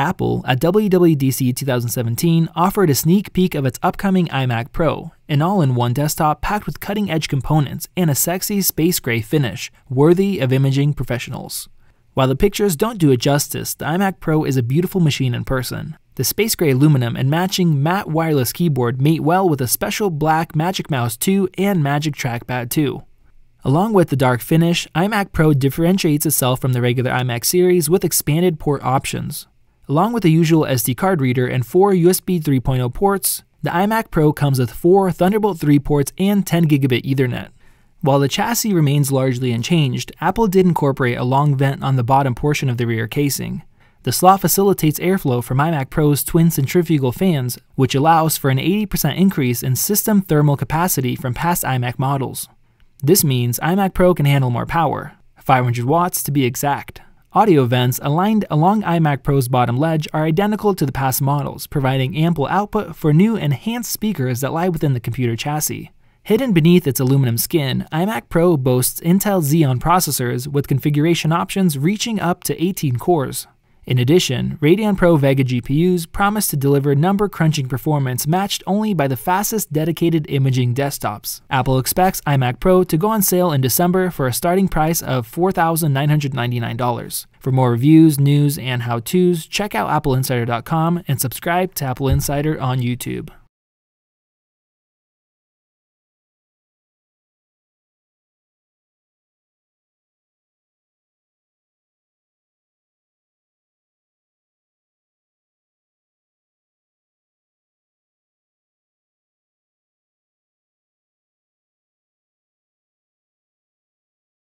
Apple, at WWDC 2017, offered a sneak peek of its upcoming iMac Pro, an all in one desktop packed with cutting edge components and a sexy space gray finish, worthy of imaging professionals. While the pictures don't do it justice, the iMac Pro is a beautiful machine in person. The space gray aluminum and matching matte wireless keyboard mate well with a special black Magic Mouse 2 and Magic Trackpad 2. Along with the dark finish, iMac Pro differentiates itself from the regular iMac series with expanded port options. Along with the usual SD card reader and four USB 3.0 ports, the iMac Pro comes with four Thunderbolt 3 ports and 10 gigabit Ethernet. While the chassis remains largely unchanged, Apple did incorporate a long vent on the bottom portion of the rear casing. The slot facilitates airflow from iMac Pro's twin centrifugal fans, which allows for an 80% increase in system thermal capacity from past iMac models. This means iMac Pro can handle more power, 500 watts to be exact. Audio vents aligned along iMac Pro's bottom ledge are identical to the past models, providing ample output for new enhanced speakers that lie within the computer chassis. Hidden beneath its aluminum skin, iMac Pro boasts Intel Xeon processors with configuration options reaching up to 18 cores. In addition, Radeon Pro Vega GPUs promise to deliver number crunching performance matched only by the fastest dedicated imaging desktops. Apple expects iMac Pro to go on sale in December for a starting price of $4,999. For more reviews, news, and how to's, check out AppleInsider.com and subscribe to Apple Insider on YouTube.